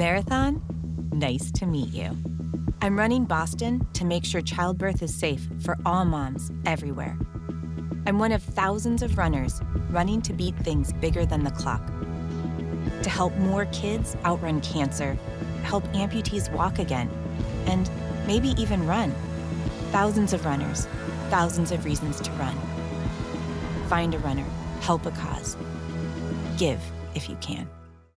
Marathon, nice to meet you. I'm running Boston to make sure childbirth is safe for all moms everywhere. I'm one of thousands of runners running to beat things bigger than the clock. To help more kids outrun cancer, help amputees walk again, and maybe even run. Thousands of runners, thousands of reasons to run. Find a runner, help a cause. Give if you can.